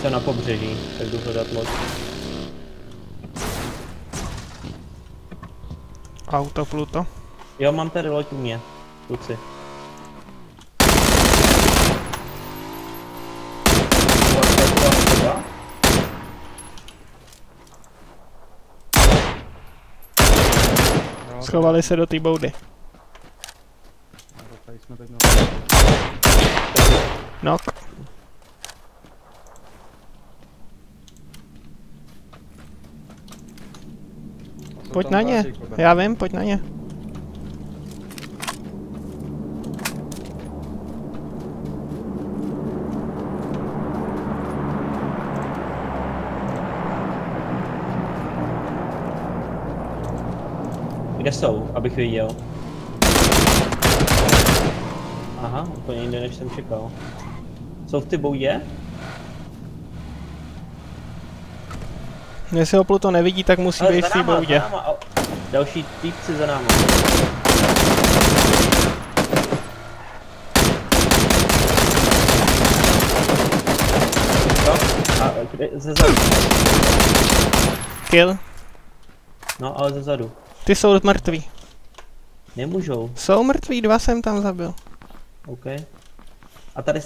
Jsem na pobřeží, tak jdu hledat loď. Auto, Pluto. Jo, mám tady loď u mě, kluci. Schovali se do té boudy. Tady jsme teď na... Nok. Jsou Pojď na ně. Já vím, pojď na ně. Kde jsou, abych viděl? Aha, úplně jinde, než jsem čekal. Jsou v ty boudě? Jestli ho Pluto nevidí, tak musí Ale být v té boudě. Další týpci za náma. Co? A kde, ze zadu. Kill. No, ale ze zadu. Ty jsou mrtví. Nemůžou, Jsou mrtví, dva jsem tam zabil. OK. A tady